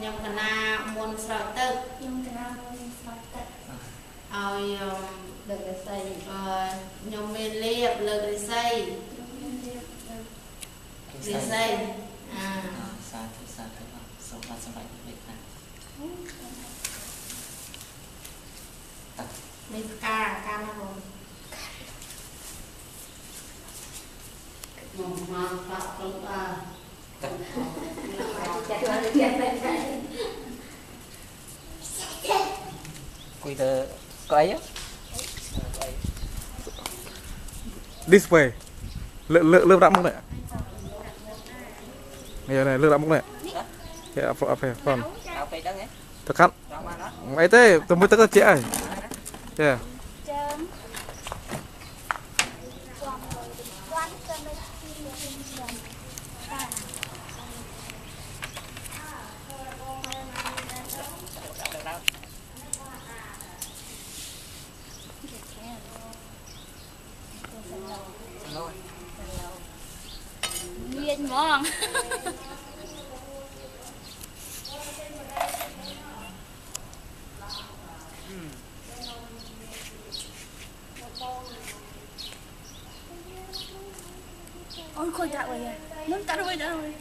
ខ្ញុំកណាមុនស្រោចទឹកខ្ញុំកណាមួយស្វាត់ទឹកឲ្យអឺដឹករស័យអឺខ្ញុំមានលៀបលើករិស័យខ្ញុំមានរៀបទៅរិស័យអាសាធុសាធុសូមបានសម្រេចលេខណានេះផ្កាកាណាបងខ្ញុំមកផ្លាក់ខ្លួនអើទឹ Cuida. Coia? This way. Lượng lượng lượng rạm mốc này. Này này lượng rạm mốc này. Thế à phải còn. Thật khăn. Mấy thế, tôi mới tất cả chị trẻ. Yeah. À? been long. Oh, go that way, yeah. No, that way, that way.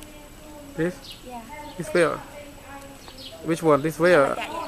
This? Yeah. This way? Which one? This way? Yeah, like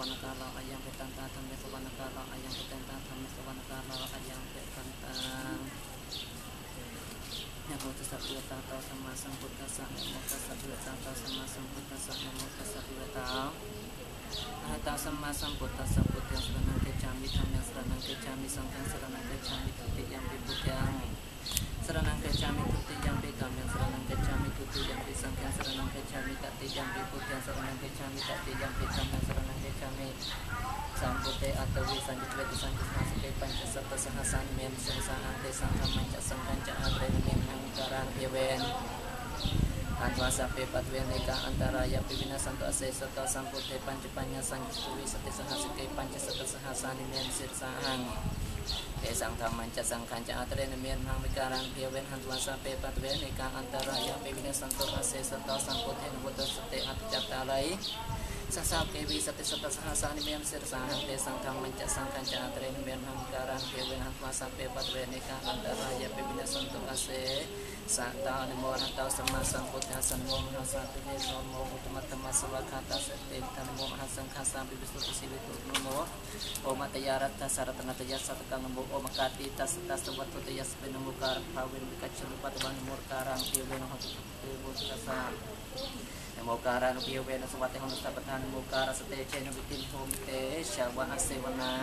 subhanakala ayam petang tatang ya subhanakala ayang petang tatang ya subhanakala ayang petang tatang yang mau tetap dua tatang sama sangkut kasar yang mau tetap dua tatang sama sangkut kasar yang mau tetap dua tatang Hata sama sambuta sambuta yang seranang kecami Tam yang seranang kecami Sangkang seranang kecami putih yang dibukyang Seranang kecami putih yang bikam Yang seranang kecami tutik yang disangkang Seranang kecami tak tijam dibukyang Seranang kecami tak yang bikam Yang kami sambut atau wisan di tempat wisan di tempat sebagai pancasar tersangkasan men sengsangan tersangka mancasan kancah adren men mengutaran iwen Anwa sampai patwe antara yang pimpinan santo ase serta sampur te panci panya sang kuwi sate sang hasil kei panci sate sang hasan imen sir sang te sang taman ca sang kanca atre nemen mang sampai patwe antara yang pimpinan santo ase serta sampur te nubutu sate hati cap สสะนะโมตัสสะภะคะวะโตอะระหะโตสัมมาสัมพุทธัสสะพุทธังสรณังกัจฉามิธัมมังสรณังกัจฉามิสังฆังสรณังกัจฉามิทุติยัมปิพุทธังสรณังกัจฉามิทุติยัมปิธัมมังสรณังกัจฉามิทุติยัมปิสังฆังสรณังกัจฉามิตติยัมปิพุทธังสรณังกัจฉามิตติยัมปิธัมมังสรณังกัจฉามิสัมพุทเตอัตตวิสัญจิตเวทิสัญจิตนาสเตปัญจสัพพะสหสานิเมนสิสานังเตสังฆัมมัญจสังฆัญจะอาเตนะเมนังการังเทเวน Anwasa pe patweneka antaraya pivina santo ase sata sampute pancepanya sanjustuwi sate sahasike panca sata sahasani men sit sahang Te sang manca sang kanca atre ne men hang mikarang piawen hanwasa pe patweneka antaraya pivina santo ase sata sampute nubuto sate atjatalai Sasa kewi sate sata sahasani men sir sahang te sang manca sang kanca atre ne men hang mikarang piawen hanwasa pe patweneka antaraya pivina santo ase สัตตานิโมหัตตาสัมมาสัมพุทธัสสะนะโมมหัสสะตุเวโนโมอุตตมัตตมัสสวะคาตาสะเตวิตานิโมมหัสสังฆาสัมปิวิสุทธิสิวิตุนโมโอมัตยารัตถสารตนัตยาสัตตังนโมโอมกาติตัสตัสวัตถุตยาสเปนโมการภาเวนวิกัจฉลุปัตวันโมการังเทเวนหตุเตโมตุตัสสะ Namo kara no piyo vena sawate hono tapatan namo kara sa teche no bitin hom te shawa asewana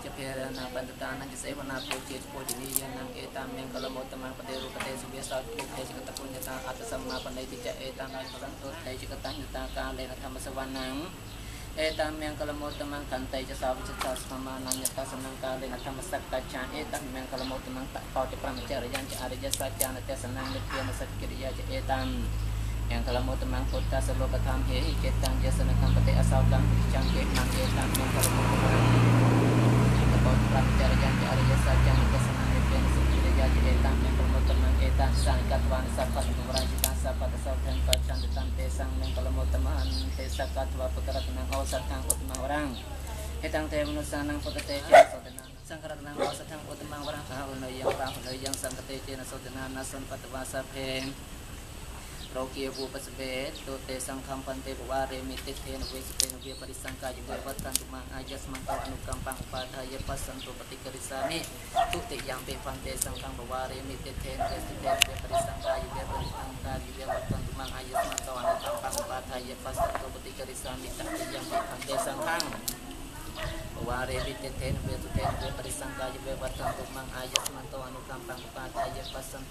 japera na bandatan na jasewana po che po dini yan ang etam yang kalau mau teman paderu pade subiasa po te jika tapunya ta atas sama pandai tija etam ay paranto te jika tanya ta ka le na thama sawanang etam yang kalau mau teman kantai jasa wajata sama nanya ta senang kali na thama sakta chan etam yang kalau mau teman tak kau te pramachara yan cha ada jasa chan te senang nitya na sakiriya etam yang kalau mau tenang kota selalu ketam he ketang jasa nakam pete asal dan cang ke nang ke tang yang kalau mau tenang kebot pram cara yang ke area jasa cang ke senang he pen sekira jadi etang yang kalau mau tenang etang sang katwan sapat kumrang kita sapat asal dan kacang detan tesang yang kalau mau teman tesak katwa pekara tenang awasat kang utma orang Etang te manusa nang pagkate siya sa tenang sangkarat nang awasat kang utma orang kahulay yang kahulay yang sangkate siya na sa tenang nasan patwasa peng โรเกียบูปัสเบตโตเตสังคัมปันเตปวาเรมิ yang kalau mau teman kota selalu ketam hei ketang dia senang peti asal dan pincang ke nang dia tang yang kalau mau kemarin yang kebau terang cara yang di area saja yang kesenang yang sendiri jadi ketang yang kalau mau teman ketang sang katuan sapat kemarin kita sapat asal dan kacang detan pesang yang kalau mau teman pesak katwa pekara tenang kau satang kau teman orang ketang teh menusan nang kota teh tenang sangkarat nang kau satang kau teman orang kau yang orang yang sangkat teh tenang kau tenang nasun patwa sapeng Roki ya bu pasbet, tuh teh sang kampan teh bu ware mitet teh nubu si teh nubu pada sangka juga buat kantuk mang aja semangka anu kampang pada ya pas sang tuh peti kerisane, tuh teh yang teh pan teh sang kang bu ware mitet teh nubu si teh nubu pada sangka juga pada sangka juga buat kantuk mang aja semangka anu kampang pada ya pas sang tuh peti kerisane, tuh teh yang teh pan teh sang kang Wari bite ten be tu ten be pari sangka je be anu kampang pada ayat pasang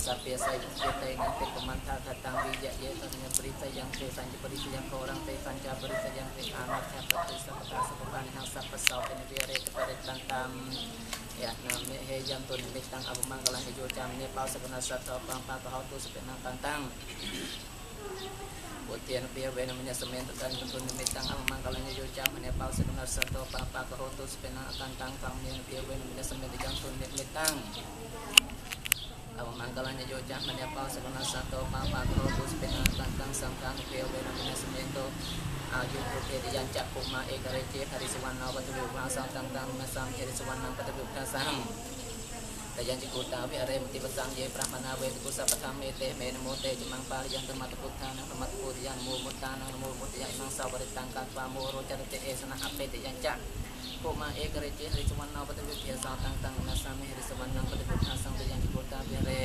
Sabiasa kita nanti pemantah datang bijak ya tanya berita yang tesan berita yang kau orang tesan berita yang ke anak kata tesan kata sebukan yang sapa pesawat ini biare kepada tantam ya nama hejam yang tu abang tang abu mangkalan hijau jam Nepal segera sebenar satu apa apa kau tu sebenar tantang. Putian pia bena menya semen tekan tentun demi tang abang mangkalanya jojam menya pal sebenar satu apa apa pahau tu sebenar kantang kan, tang menya pia bena menya semen tekan kentun demi tang. అవమంగళాన్ని యోజామని అపాసవన సతో పాపాతో పుష్పిన తంతం సంకామ ఉపయోగమైన సమయంతో อายุโอเคที่ยังจักภูมาเอกเรเจคาริสวรรณวัตถุวาสังตังตังมาสังเคริสวรรณังปฏิบุตาสังแต่ยังจิกุตาวิอเรมติปสังเยปรามนาเวตุกุสัพธรรมเมเตเมนโมเตจมังปาริยังธรรมตพุทธานังธรรมตพุทธิยังมูมุตตานังมูมุตติยังมังสาวริตังกัตวามูโรจัตเตเอสนะอเปติยังจัก ពុមាអេករេជេហិសវណ្ណោបតិវិជាសោតាំងតាំងណាសាមិហិសវណ្ណោបតិពុថាសង្ឃយ៉ាងពុតាវិរេ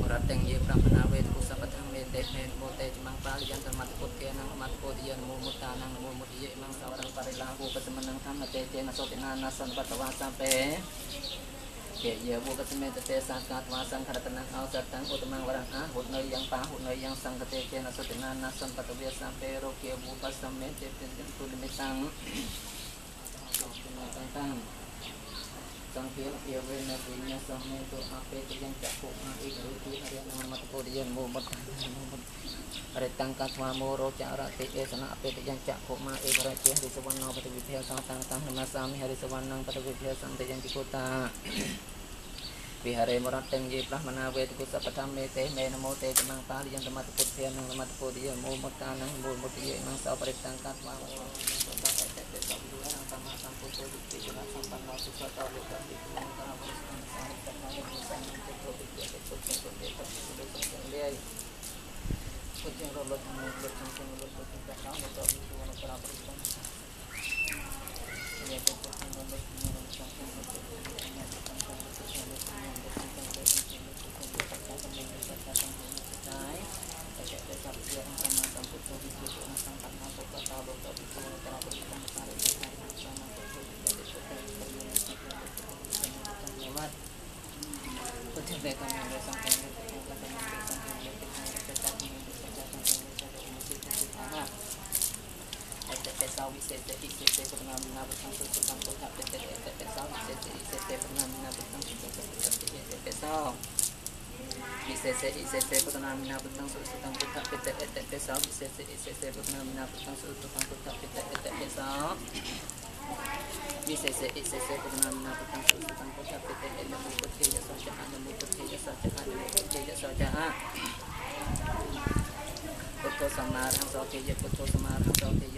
មរតញ្ញេប្រពណាវេទុសបដ្ឋមេតេមេមោតេចមង្បាលយន្តមត្តពុទ្ធេនមត្តពុទ្ធយនមោមុតានមោមុតិយេមង្សោរំបរិឡាហូបតមនងធម្មតេតេនសតិណានាសន្បតវាសម្ពេេយវកសមេតទេសាកាតវាសង្ឃរតនៈអោសតੰឧត្តមវរៈហុនៅយ៉ាងបាហុនៅយ៉ាងសង្កតេចេនសតិណានាសន្បតវាសម្ពេរោគេវុបសមេតេតិទុនិមិតੰ សង្តាំងសង្ឃាភិវេនវិញ្ញាសមេទុអបេតយញ្ចពុអិរុទិហរិណមតពុរិយមុមតរិតង្កស្វាមោរោចរតិអេសនៈអបេតយញ្ចពុមាអិរតិហរិសវណ្ណោបតិវិភេសោតាំងតាំងនមសាមិហរិសវណ្ណងបតិវិភេសន្តយញ្ចពុតាវិហរេមរតតញ្ញេប្រមណាវេទគុសបធមេទេមេនមោទេចំណាតារិយន្តមតពុទ្ធានងនមតពុរិយមុមតានងមុមតិយេនសោបរិតង្កស្វាមោរោ Thank you. Isese isese putana mina putang su sutang putak pitet etet pesam Isese isese putana mina putang su sutang putak pitet etet pesam Isese isese putana mina putang su sutang putak pitet etet mukut keja soja anu mukut keja soja anu mukut keja soja Putu samarang sokeja putu samarang sokeja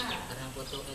karena foto ke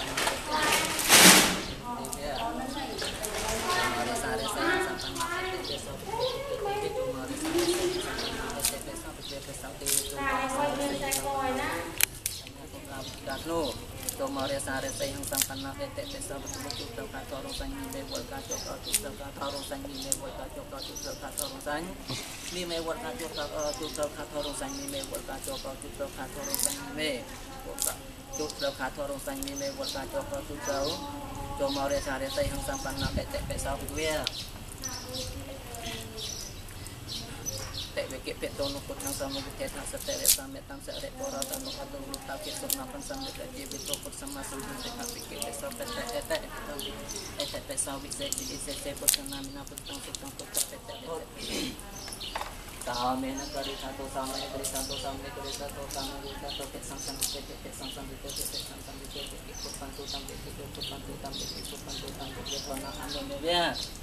រសារស័យហង្សំបណ្ណាអេតេទេសវតុទុទៅកាធរសញ្ញីមេវលកាចុកទុទៅកាធរសញ្ញីមេវលកាចុកទុទៅកាធរសញ្ញមីមេវលកាចុកទុទៅកាធរសញ្ញីមេវលកាចុកទុទៅកាធរសញ្ញីមេវលកាចុកទៅកាធរសញ្ញីមេវលកាចុកទុទៅចូលមករសារស័យហង្សំបណ្ណាអេតេទេសវតុវា tak ke tok napan sama ke ke sama sa ulu tek kape ke pek sape tek e tek e tek tong bi e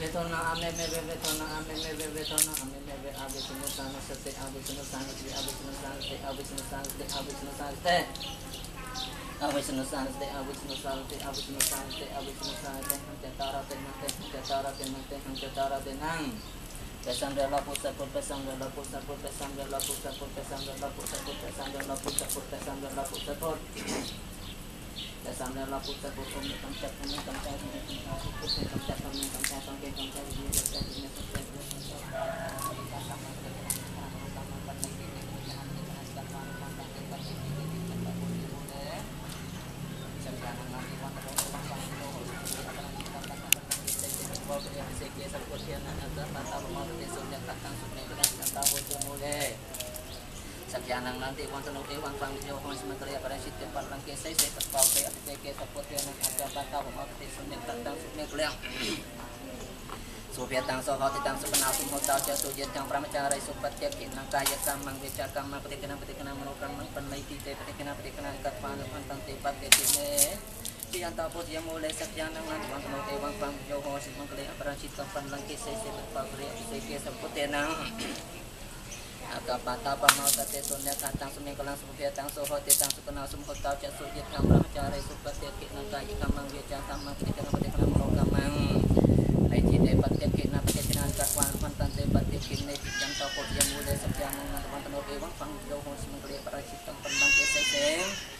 वेतोना आमे में वे वेतोना आमे में वे वेतोना आमे में वे आगे सुनो सांस से आगे सुनो सांस से आगे सुनो सांस से आगे सुनो सांस से आगे सुनो सांस से आगे सुनो सांस से आगे सुनो सांस से आगे सुनो सांस से आगे सुनो सांस से हम तारा से नंते हम तारा से नंते हम तारा से नंग Pesan rela pusa pur pesan rela pusa pur pesan rela pusa pur pesan rela pusa pur pesan rela pusa pur pesan rela pusa pur Yeah sadyanang nanti wonten uti wang pangyo kung sementara pada situ parang kese saya terpau saya teke sapot yang ada bantau mau tete sunyek tandang sunyek kuliah Supiatang soho titang supenasum hotau jatuh jatang pramacari supat tiap kinang kaya samang beca kamang petikana petikana menukang mang penai tite petikana petikana ikat panu pantang tipat ketine Siang tapos yang mulai sakyan nang nang wang kemau tewang pang joho simang kelihatan perancit kampan langkis saya sebut pabrik teke sapot tenang កបតបមោតតេសុញ្ញកតាំងសមេកលាំងសុភេតាំងសុហតិតាំងសុគណោសុមហតោចសុយិកម្មរចារិសុបតិគិណកាយកម្មវិចាកម្មគិកម្មបតិកម្មរកម្មហើយជាទេបតិគិណបតិគិណកវានផន្តទេបតិគិនេចន្តោពុយមូលេសព្យាមងនវន្តនោទេវងផੰយោហោសិមគ្លេបរិសិតំបណ្ដងទេសេទេ